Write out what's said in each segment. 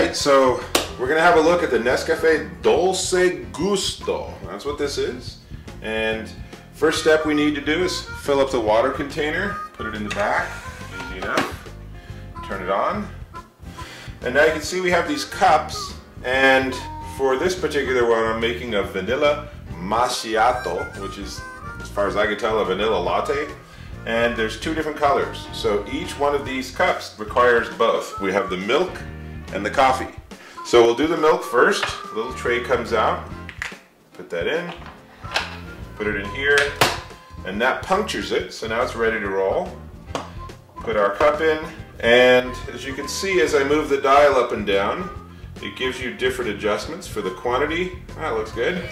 right, so we're gonna have a look at the Nescafe Dolce Gusto. That's what this is. And first step we need to do is fill up the water container, put it in the back, easy enough. Turn it on. And now you can see we have these cups, and for this particular one, I'm making a vanilla macchiato, which is, as far as I can tell, a vanilla latte. And there's two different colors. So each one of these cups requires both. We have the milk and the coffee. So we'll do the milk first. A little tray comes out. Put that in. Put it in here. And that punctures it, so now it's ready to roll. Put our cup in. And as you can see, as I move the dial up and down, it gives you different adjustments for the quantity. That looks good.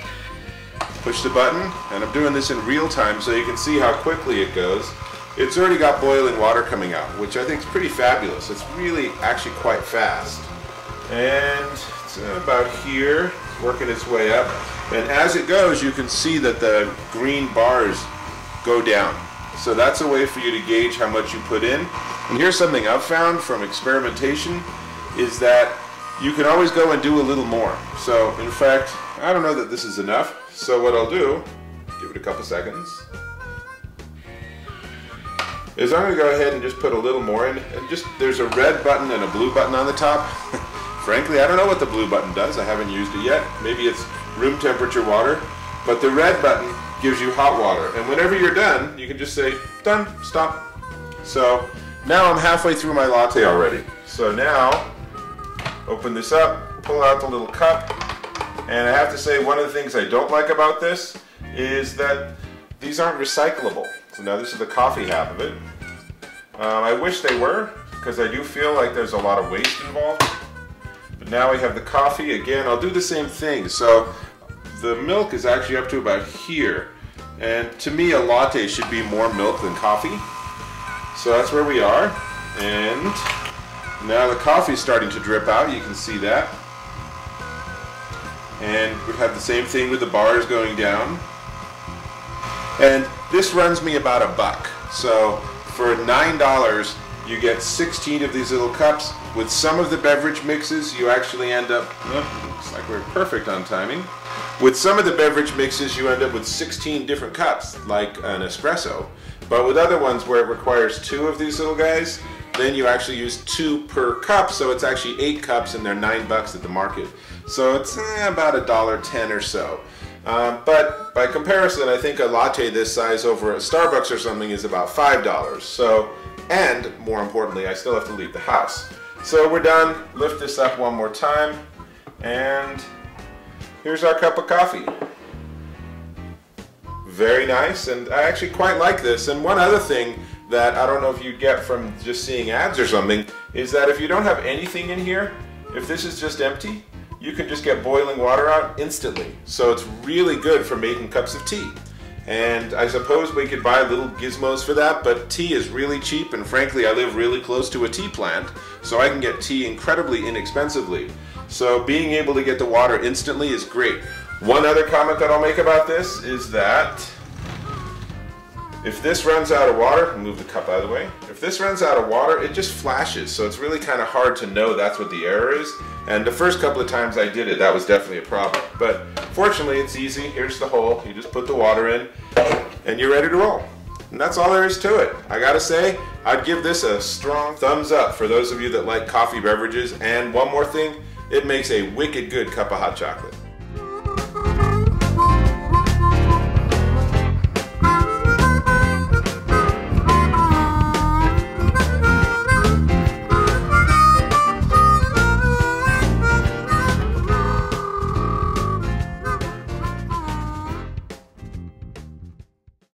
Push the button, and I'm doing this in real time so you can see how quickly it goes. It's already got boiling water coming out, which I think is pretty fabulous. It's really actually quite fast. And it's about here, working its way up. And as it goes, you can see that the green bars go down. So that's a way for you to gauge how much you put in. And here's something I've found from experimentation is that you can always go and do a little more. So in fact, I don't know that this is enough. So what I'll do, give it a couple seconds, is I'm going to go ahead and just put a little more in. And just There's a red button and a blue button on the top. Frankly, I don't know what the blue button does. I haven't used it yet. Maybe it's room temperature water. But the red button gives you hot water. And whenever you're done, you can just say, done, stop. So now I'm halfway through my latte already. So now, open this up, pull out the little cup, and I have to say one of the things I don't like about this is that these aren't recyclable. So now this is the coffee half of it. Um, I wish they were, because I do feel like there's a lot of waste involved. But now we have the coffee. Again, I'll do the same thing. So the milk is actually up to about here. And to me, a latte should be more milk than coffee. So that's where we are. And now the coffee is starting to drip out. You can see that. And we have the same thing with the bars going down. And this runs me about a buck. So for $9, you get 16 of these little cups. With some of the beverage mixes, you actually end up, oh, looks like we're perfect on timing. With some of the beverage mixes, you end up with 16 different cups, like an espresso. But with other ones where it requires two of these little guys, then you actually use two per cup, so it's actually eight cups and they're nine bucks at the market. So it's eh, about a dollar ten or so. Um, but by comparison, I think a latte this size over at Starbucks or something is about $5. So, and more importantly, I still have to leave the house. So we're done. Lift this up one more time. And here's our cup of coffee. Very nice, and I actually quite like this. And one other thing that I don't know if you get from just seeing ads or something is that if you don't have anything in here, if this is just empty, you can just get boiling water out instantly. So it's really good for making cups of tea. And I suppose we could buy little gizmos for that, but tea is really cheap, and frankly, I live really close to a tea plant, so I can get tea incredibly inexpensively. So being able to get the water instantly is great. One other comment that I'll make about this is that if this runs out of water, move the cup out of the way. If this runs out of water, it just flashes, so it's really kind of hard to know that's what the error is. And the first couple of times I did it, that was definitely a problem. But fortunately, it's easy. Here's the hole. You just put the water in, and you're ready to roll. And that's all there is to it. I gotta say, I'd give this a strong thumbs up for those of you that like coffee beverages. And one more thing, it makes a wicked good cup of hot chocolate.